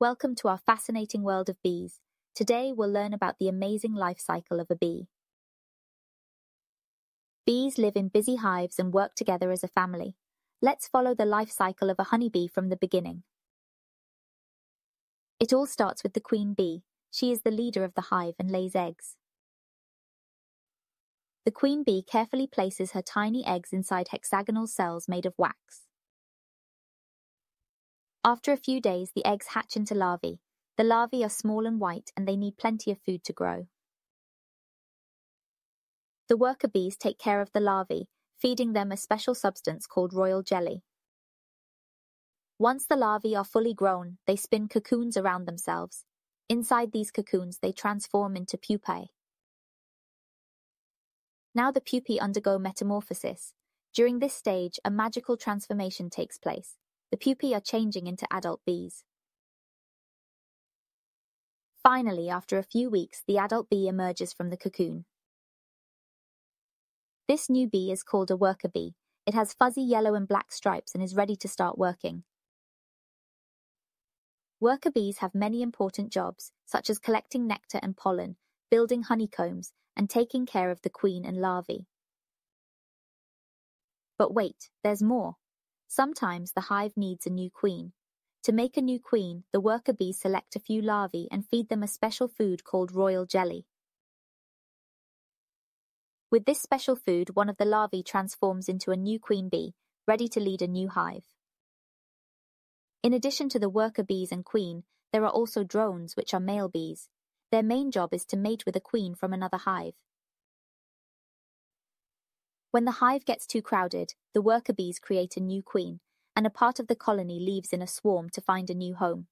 Welcome to our fascinating world of bees. Today we'll learn about the amazing life cycle of a bee. Bees live in busy hives and work together as a family. Let's follow the life cycle of a honeybee from the beginning. It all starts with the queen bee. She is the leader of the hive and lays eggs. The queen bee carefully places her tiny eggs inside hexagonal cells made of wax. After a few days, the eggs hatch into larvae. The larvae are small and white and they need plenty of food to grow. The worker bees take care of the larvae, feeding them a special substance called royal jelly. Once the larvae are fully grown, they spin cocoons around themselves. Inside these cocoons, they transform into pupae. Now the pupae undergo metamorphosis. During this stage, a magical transformation takes place. The pupae are changing into adult bees. Finally, after a few weeks, the adult bee emerges from the cocoon. This new bee is called a worker bee. It has fuzzy yellow and black stripes and is ready to start working. Worker bees have many important jobs, such as collecting nectar and pollen, building honeycombs, and taking care of the queen and larvae. But wait, there's more. Sometimes the hive needs a new queen. To make a new queen, the worker bees select a few larvae and feed them a special food called royal jelly. With this special food, one of the larvae transforms into a new queen bee, ready to lead a new hive. In addition to the worker bees and queen, there are also drones, which are male bees. Their main job is to mate with a queen from another hive. When the hive gets too crowded, the worker bees create a new queen, and a part of the colony leaves in a swarm to find a new home.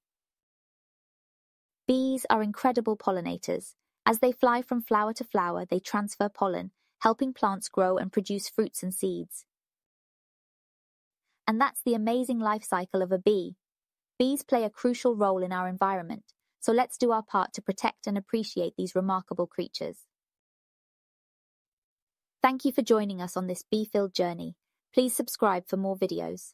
Bees are incredible pollinators. As they fly from flower to flower, they transfer pollen, helping plants grow and produce fruits and seeds. And that's the amazing life cycle of a bee. Bees play a crucial role in our environment, so let's do our part to protect and appreciate these remarkable creatures. Thank you for joining us on this bee-filled journey. Please subscribe for more videos.